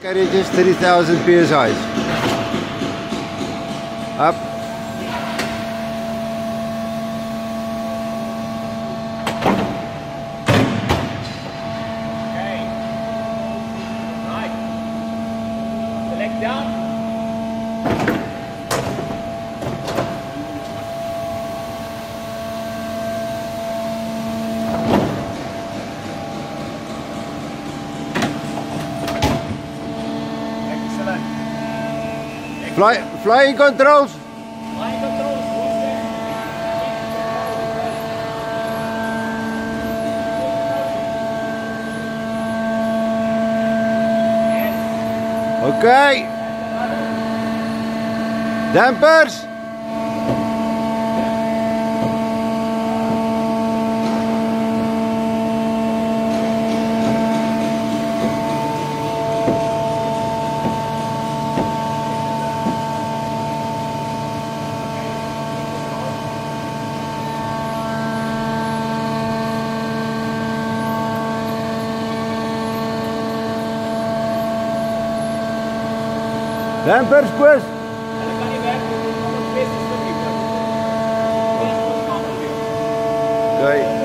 Carriage is 3000 psi. Up. Okay. Right. Down. Fly, flying controls. Flying controls? Yes. Okay. Dampers. Dampers, Chris. En dan kan je weg om het beste stukje te